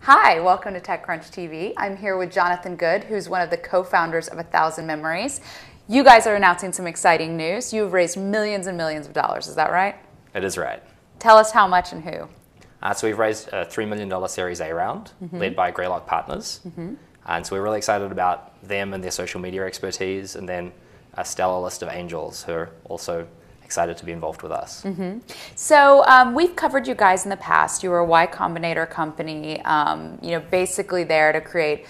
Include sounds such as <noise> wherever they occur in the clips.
Hi, welcome to TechCrunch TV. I'm here with Jonathan Good, who's one of the co-founders of A Thousand Memories. You guys are announcing some exciting news. You've raised millions and millions of dollars, is that right? It is right. Tell us how much and who. Uh, so we've raised a $3 million Series A round Mm-hmm. led by Greylock Partners. And so we're really excited about them and their social media expertise, and then a stellar list of angels who are also excited to be involved with us. So um, we've covered you guys in the past. You were a Y Combinator company, um, you know, basically there to create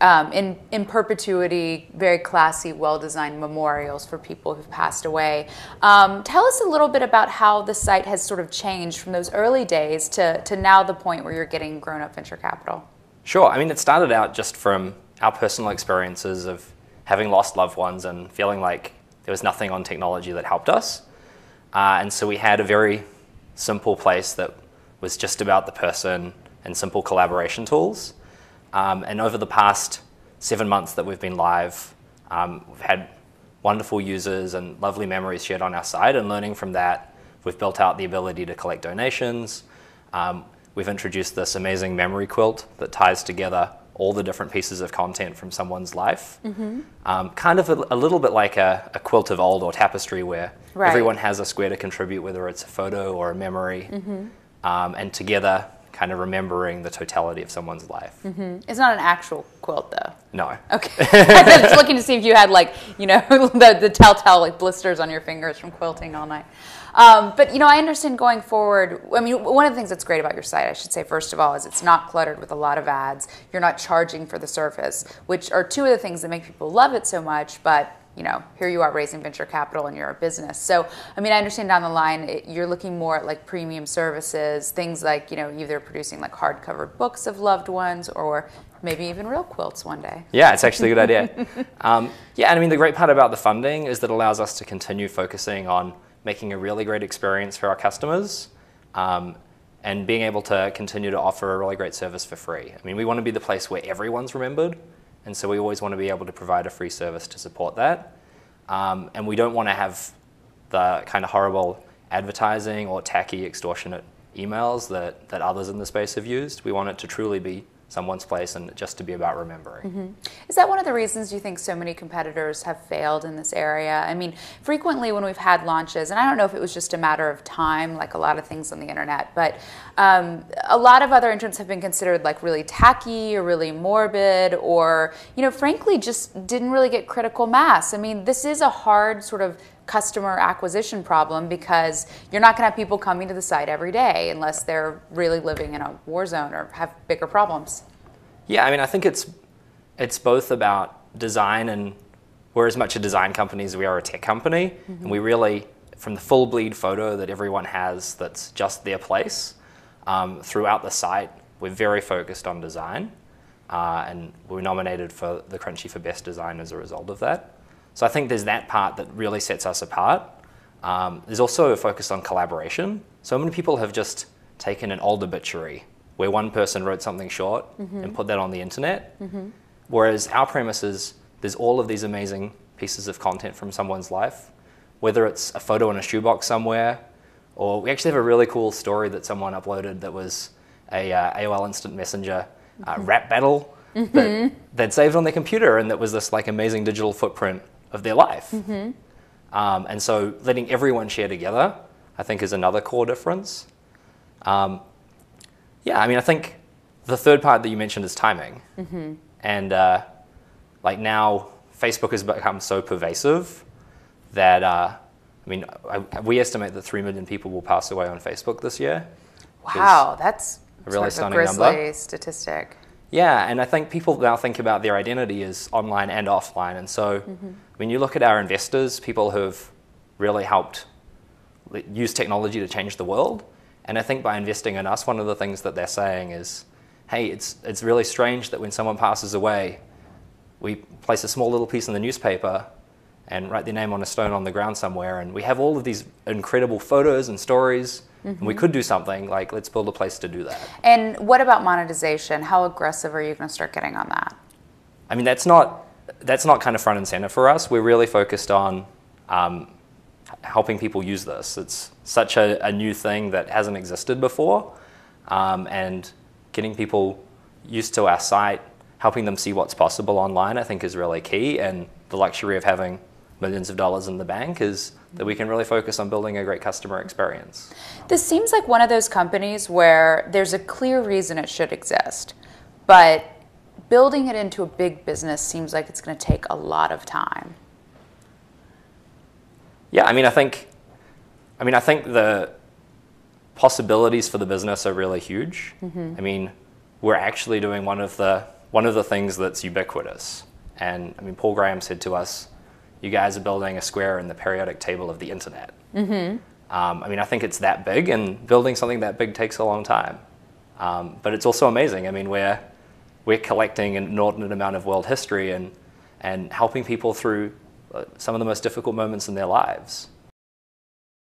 um, in in perpetuity very classy, well-designed memorials for people who've passed away. Um, tell us a little bit about how the site has sort of changed from those early days to to now the point where you're getting grown-up venture capital. Sure. I mean, it started out just from our personal experiences of having lost loved ones and feeling like there was nothing on technology that helped us. Uh, and so we had a very simple place that was just about the person and simple collaboration tools. Um, and over the past seven months that we've been live, um, we've had wonderful users and lovely memories shared on our site. And learning from that, we've built out the ability to collect donations. Um, we've introduced this amazing memory quilt that ties together all the different pieces of content from someone's life. Um, kind of a, a little bit like a, a quilt of old or tapestry where Right. everyone has a square to contribute, whether it's a photo or a memory. Um, and together, kind of remembering the totality of someone's life. It's not an actual quilt, though. No. Okay. <laughs> <laughs> I was looking to see if you had like, you know, <laughs> the, the telltale like blisters on your fingers from quilting all night. Um, but you know, I understand going forward. I mean, one of the things that's great about your site, I should say, first of all, is it's not cluttered with a lot of ads. You're not charging for the service, which are two of the things that make people love it so much. But you know, here you are raising venture capital and you're a business. So, I mean, I understand down the line it, you're looking more at like premium services, things like you know, either producing like hardcover books of loved ones or maybe even real quilts one day. Yeah, it's actually a good idea. <laughs> Um, yeah, and I mean, the great part about the funding is that it allows us to continue focusing on making a really great experience for our customers um, and being able to continue to offer a really great service for free. I mean, we want to be the place where everyone's remembered, and so we always want to be able to provide a free service to support that. Um, and we don't want to have the kind of horrible advertising or tacky extortionate emails that, that others in the space have used. We want it to truly be someone's place and just to be about remembering. Is that one of the reasons you think so many competitors have failed in this area? I mean, frequently when we've had launches, and I don't know if it was just a matter of time, like a lot of things on the internet, but um, a lot of other entrants have been considered like really tacky or really morbid, or you know, frankly, just didn't really get critical mass. I mean, this is a hard sort of customer acquisition problem because you're not going to have people coming to the site every day unless they're really living in a war zone or have bigger problems. Yeah, I mean, I think it's it's both about design and we're as much a design company as we are a tech company, and we really, from the full bleed photo that everyone has, that's just their place, um, throughout the site, we're very focused on design, uh, and we were nominated for the Crunchie for Best Design as a result of that. So I think there's that part that really sets us apart. Um, there's also a focus on collaboration. So many people have just taken an old obituary where one person wrote something short and put that on the internet. Whereas our premise is there's all of these amazing pieces of content from someone's life, whether it's a photo in a shoebox somewhere, or we actually have a really cool story that someone uploaded that was a uh, AOL Instant Messenger uh, rap battle that they'd saved on their computer, and that was this like amazing digital footprint of their life. Um, and so letting everyone share together, I think, is another core difference. Um, yeah, I mean, I think the third part that you mentioned is timing. And uh, like now, Facebook has become so pervasive that, uh, I mean, I, we estimate that 3 million people will pass away on Facebook this year. Wow, that's a really sort of stunning a number. grisly statistic. Yeah, and I think people now think about their identity as online and offline. And so mm-hmm. when you look at our investors, people who've really helped use technology to change the world, and I think by investing in us, one of the things that they're saying is, hey, it's, it's really strange that when someone passes away, we place a small little piece in the newspaper and write their name on a stone on the ground somewhere, and we have all of these incredible photos and stories, and we could do something, like let's build a place to do that. And what about monetization? How aggressive are you going to start getting on that? I mean, that's not that's not kind of front and center for us. We're really focused on um, helping people use this. It's such a, a new thing that hasn't existed before, um, and getting people used to our site, helping them see what's possible online, I think is really key. And the luxury of having millions of dollars in the bank is that we can really focus on building a great customer experience. This seems like one of those companies where there's a clear reason it should exist, but building it into a big business seems like it's going to take a lot of time. Yeah, I mean, I think, I mean, I think the possibilities for the business are really huge. Mm-hmm. I mean, we're actually doing one of the one of the things that's ubiquitous. And I mean, Paul Graham said to us, "You guys are building a square in the periodic table of the internet." Um, I mean, I think it's that big, and building something that big takes a long time. Um, but it's also amazing. I mean, we're we're collecting an inordinate amount of world history and and helping people through uh, some of the most difficult moments in their lives.